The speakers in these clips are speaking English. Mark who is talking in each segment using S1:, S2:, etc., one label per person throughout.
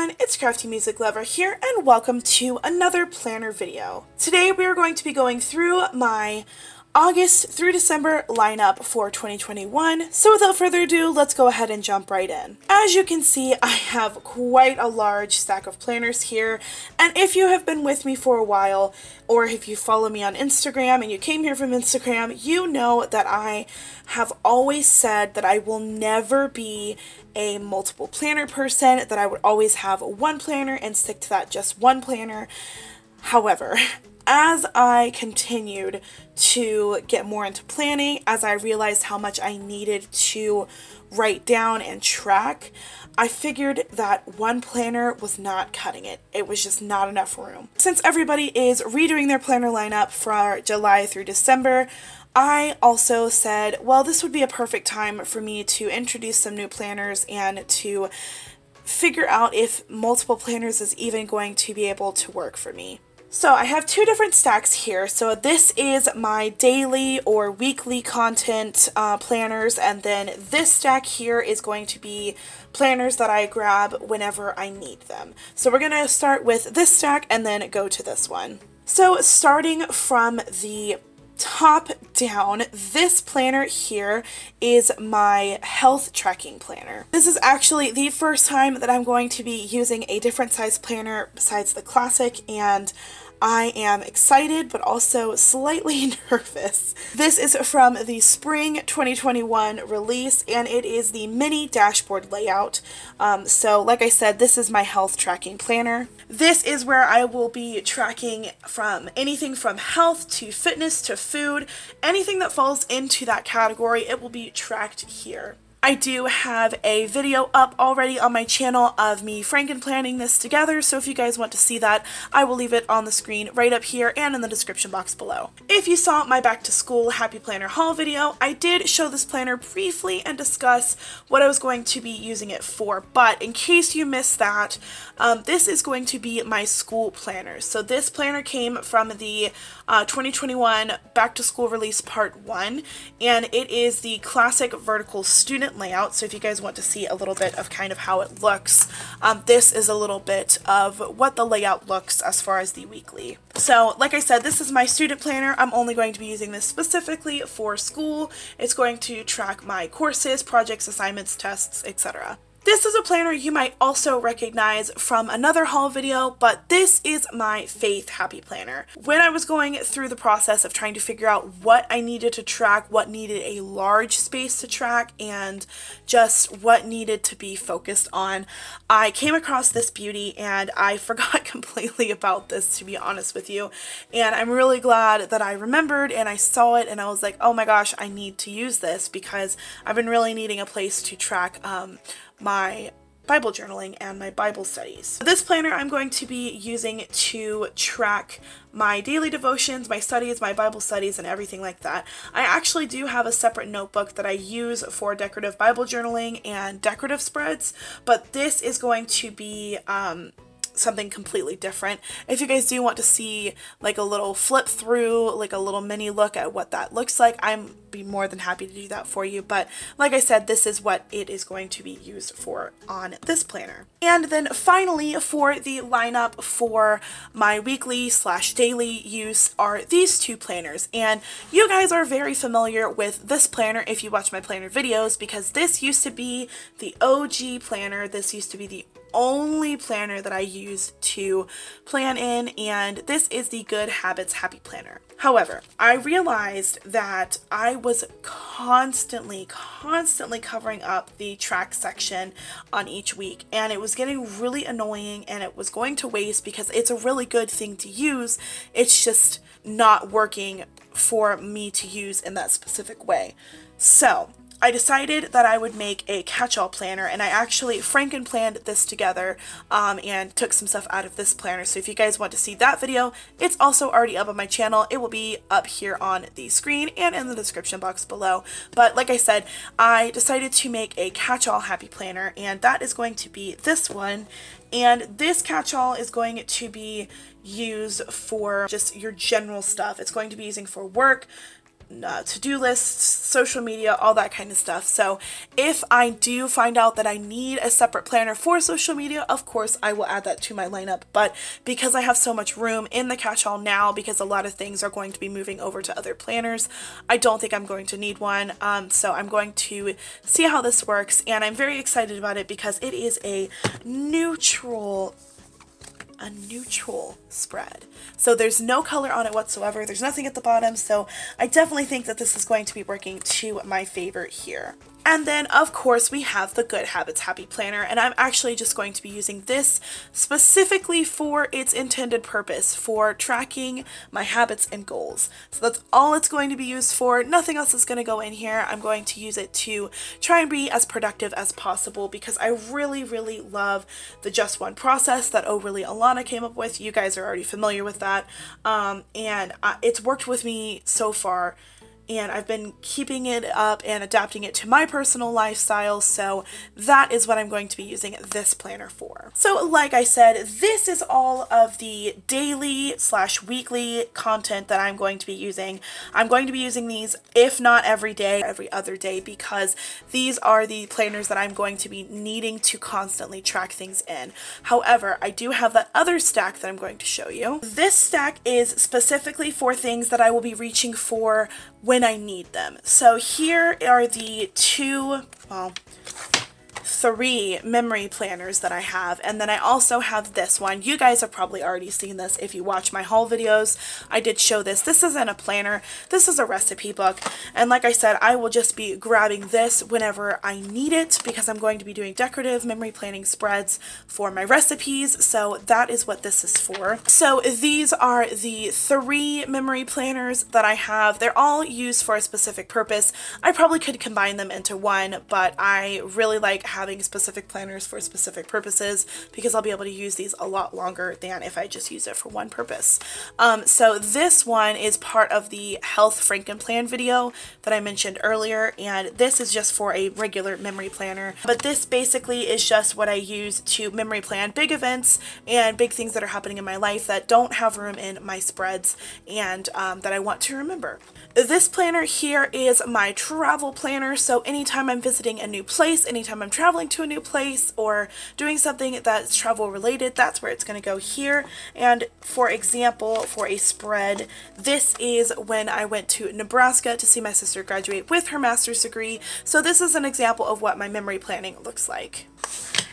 S1: everyone, it's Crafty Music Lover here and welcome to another planner video. Today we are going to be going through my August through December lineup for 2021. So without further ado, let's go ahead and jump right in. As you can see, I have quite a large stack of planners here. And if you have been with me for a while, or if you follow me on Instagram and you came here from Instagram, you know that I have always said that I will never be a multiple planner person, that I would always have one planner and stick to that just one planner. However, as I continued to get more into planning, as I realized how much I needed to write down and track, I figured that one planner was not cutting it. It was just not enough room. Since everybody is redoing their planner lineup for July through December, I also said, well, this would be a perfect time for me to introduce some new planners and to figure out if multiple planners is even going to be able to work for me. So I have two different stacks here. So this is my daily or weekly content uh, planners and then this stack here is going to be planners that I grab whenever I need them. So we're going to start with this stack and then go to this one. So starting from the top down, this planner here is my health tracking planner. This is actually the first time that I'm going to be using a different size planner besides the classic and I am excited but also slightly nervous. This is from the spring 2021 release and it is the mini dashboard layout. Um, so like I said, this is my health tracking planner. This is where I will be tracking from anything from health to fitness to food, anything that falls into that category, it will be tracked here. I do have a video up already on my channel of me franken planning this together, so if you guys want to see that, I will leave it on the screen right up here and in the description box below. If you saw my back to school happy planner haul video, I did show this planner briefly and discuss what I was going to be using it for, but in case you missed that, um, this is going to be my school planner. So this planner came from the uh, 2021 back to school release part 1, and it is the classic vertical student layout. So if you guys want to see a little bit of kind of how it looks, um, this is a little bit of what the layout looks as far as the weekly. So like I said, this is my student planner. I'm only going to be using this specifically for school. It's going to track my courses, projects, assignments, tests, etc. This is a planner you might also recognize from another haul video, but this is my Faith Happy Planner. When I was going through the process of trying to figure out what I needed to track, what needed a large space to track, and just what needed to be focused on, I came across this beauty and I forgot completely about this to be honest with you. And I'm really glad that I remembered and I saw it and I was like, oh my gosh, I need to use this because I've been really needing a place to track um, my Bible journaling and my Bible studies. This planner I'm going to be using to track my daily devotions, my studies, my Bible studies, and everything like that. I actually do have a separate notebook that I use for decorative Bible journaling and decorative spreads, but this is going to be um, something completely different. If you guys do want to see like a little flip through, like a little mini look at what that looks like, I'm be more than happy to do that for you. But like I said, this is what it is going to be used for on this planner. And then finally for the lineup for my weekly slash daily use are these two planners. And you guys are very familiar with this planner if you watch my planner videos because this used to be the OG planner. This used to be the only planner that I use to plan in and this is the Good Habits Happy Planner. However, I realized that I was constantly, constantly covering up the track section on each week and it was getting really annoying and it was going to waste because it's a really good thing to use. It's just not working for me to use in that specific way. So I decided that I would make a catch-all planner and I actually franken planned this together um, and took some stuff out of this planner. So if you guys want to see that video, it's also already up on my channel. It will be up here on the screen and in the description box below. But like I said, I decided to make a catch-all happy planner and that is going to be this one. And this catch-all is going to be used for just your general stuff. It's going to be using for work, uh, to-do lists, social media, all that kind of stuff. So if I do find out that I need a separate planner for social media, of course I will add that to my lineup. But because I have so much room in the catch-all now, because a lot of things are going to be moving over to other planners, I don't think I'm going to need one. Um, so I'm going to see how this works and I'm very excited about it because it is a neutral a neutral spread. So there's no color on it whatsoever. There's nothing at the bottom. So I definitely think that this is going to be working to my favor here. And then of course we have the Good Habits Happy Planner and I'm actually just going to be using this specifically for its intended purpose for tracking my habits and goals. So that's all it's going to be used for. Nothing else is going to go in here. I'm going to use it to try and be as productive as possible because I really really love the just one process that Really Alana came up with. You guys are already familiar with that um, and uh, it's worked with me so far and I've been keeping it up and adapting it to my personal lifestyle, so that is what I'm going to be using this planner for. So like I said, this is all of the daily slash weekly content that I'm going to be using. I'm going to be using these, if not every day, every other day, because these are the planners that I'm going to be needing to constantly track things in. However, I do have that other stack that I'm going to show you. This stack is specifically for things that I will be reaching for when I need them. So here are the two, well, three memory planners that I have and then I also have this one. You guys have probably already seen this if you watch my haul videos. I did show this. This isn't a planner. This is a recipe book and like I said I will just be grabbing this whenever I need it because I'm going to be doing decorative memory planning spreads for my recipes so that is what this is for. So these are the three memory planners that I have. They're all used for a specific purpose. I probably could combine them into one but I really like having having specific planners for specific purposes because I'll be able to use these a lot longer than if I just use it for one purpose. Um, so this one is part of the Health Frankenplan video that I mentioned earlier and this is just for a regular memory planner. But this basically is just what I use to memory plan big events and big things that are happening in my life that don't have room in my spreads and um, that I want to remember. This planner here is my travel planner so anytime I'm visiting a new place, anytime I'm traveling traveling to a new place or doing something that's travel related, that's where it's going to go here. And for example, for a spread, this is when I went to Nebraska to see my sister graduate with her master's degree. So this is an example of what my memory planning looks like.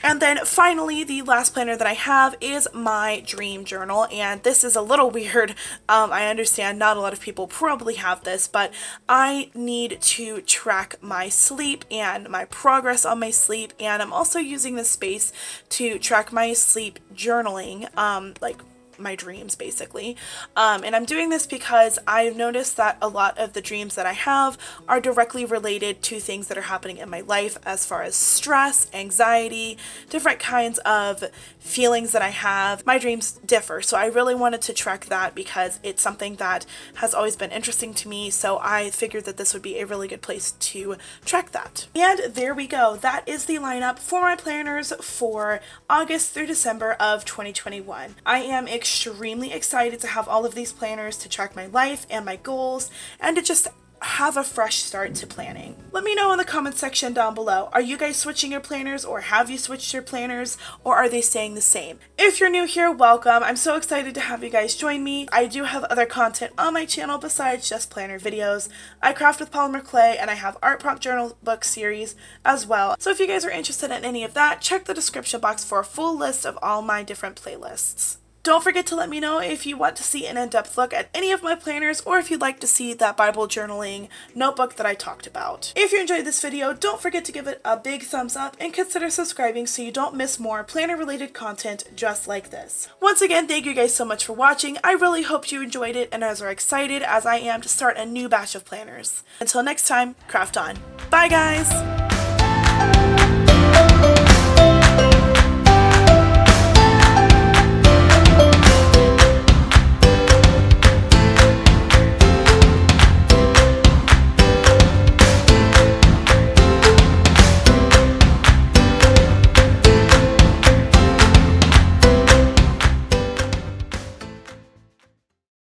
S1: And then finally, the last planner that I have is my dream journal. And this is a little weird. Um, I understand not a lot of people probably have this, but I need to track my sleep and my progress on my sleep. And I'm also using this space to track my sleep journaling, um, like my dreams basically. Um, and I'm doing this because I've noticed that a lot of the dreams that I have are directly related to things that are happening in my life as far as stress, anxiety, different kinds of feelings that I have. My dreams differ, so I really wanted to track that because it's something that has always been interesting to me, so I figured that this would be a really good place to track that. And there we go. That is the lineup for my planners for August through December of 2021. I am extremely excited to have all of these planners to track my life and my goals and to just have a fresh start to planning. Let me know in the comment section down below. Are you guys switching your planners or have you switched your planners or are they staying the same? If you're new here, welcome. I'm so excited to have you guys join me. I do have other content on my channel besides just planner videos. I craft with polymer clay and I have art prompt journal book series as well. So if you guys are interested in any of that, check the description box for a full list of all my different playlists. Don't forget to let me know if you want to see an in-depth look at any of my planners or if you'd like to see that Bible journaling notebook that I talked about. If you enjoyed this video, don't forget to give it a big thumbs up and consider subscribing so you don't miss more planner related content just like this. Once again, thank you guys so much for watching. I really hope you enjoyed it and as are excited as I am to start a new batch of planners. Until next time, craft on. Bye guys!